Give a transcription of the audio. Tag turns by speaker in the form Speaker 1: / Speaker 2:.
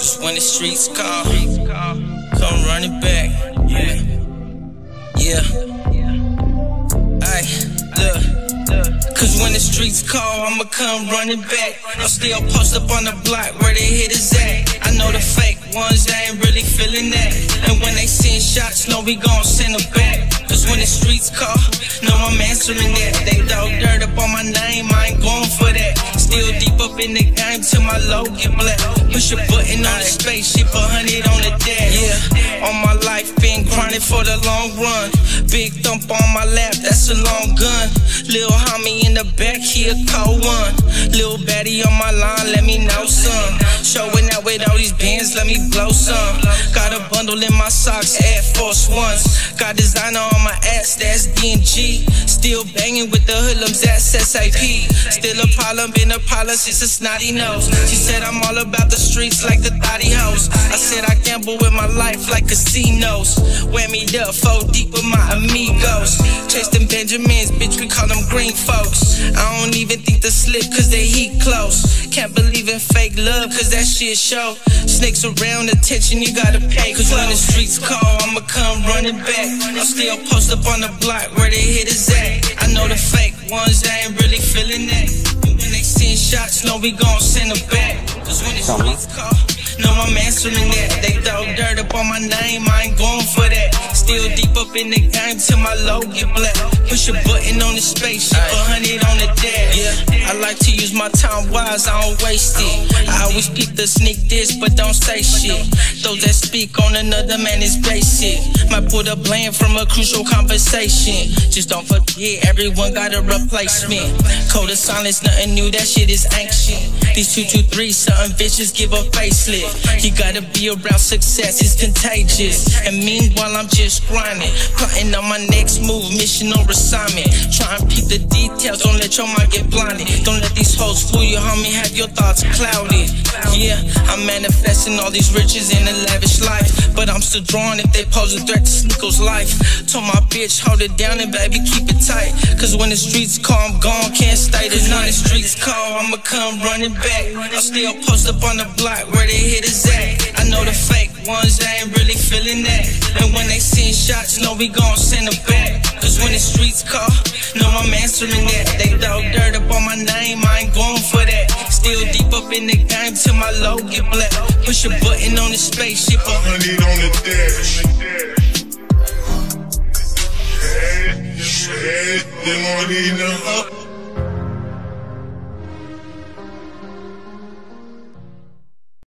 Speaker 1: when the streets call, come running back. Yeah, yeah. Cause when the streets call, I'ma come running back. I'm still post up on the block where the hitters at. I know the fake ones, they ain't really feeling that. And when they send shots, know we gon' send them back. Cause when the streets call, know I'm answering that. They throw dirt up on my name, I Still deep up in the game till my low get black. Push a button on the spaceship, a hundred on the dash. Yeah, all my life been grinding for the long run. Big thump on my lap, that's a long gun. Lil homie in the back, he a cold one. Lil baddie on my line, let me know some. Showing with all these bands, let me blow some. Got a bundle in my socks, Air Force Ones. Got designer on my ass, that's DMG. Still banging with the hoodlums, that's SIP. Still a problem, been a problem since a snotty nose. She said I'm all about the streets like the thotty hoes. I said I gamble with my life like casinos. Whammy up, four deep with my amigos. Them Benjamins, bitch, we call them green folks. I don't even think the slip, cause they heat close. Can't believe in fake love, cause that shit show. Snakes around, attention you gotta pay. Cause when the streets call, I'ma come running back. I'm still post up on the block where they hitters at. I know the fake ones, they ain't really feeling that. When they send shots, know we gon' send them back. Cause when the streets call, know I'm answering that. They throw dirt up on my name, I ain't going for that. Still deep up in the game till my low get black. Push a button on the spaceship, a hundred on the dash. Yeah, I like to use my time wise, I don't waste it. I always keep the sneak this, but don't say shit. Those that speak on another man is basic. Might put a blame from a crucial conversation. Just don't forget, everyone got a replacement. Code of silence, nothing new, that shit is ancient. These two, two, three, something vicious, give a facelift. You gotta be around success, it's contagious. And meanwhile, I'm just grinding, plotting on my next move, mission or assignment. Try and peep the details, don't let your mind get blinded. Don't let these hoes fool you, homie, have your thoughts clouded. Yeah, I'm manifesting all these riches in a lavish life. But I'm still drawn if they pose a threat to Sneako's life. Told my bitch, hold it down and baby, keep it tight. Cause when the streets call, I'm gone, can't stay the night. The streets call, I'ma come running back. I'm still post up on the block where they hitters at. I know the fake ones, they ain't really feeling that. And when they send shots, know we gon' send them back. Cause when the streets call, know I'm answering that. They throw dirt up on my name, I ain't going for that. Still deep up in the game till my low get black. Push a button on the spaceship, a
Speaker 2: hundred on the dash. Hey, hey, they won't need no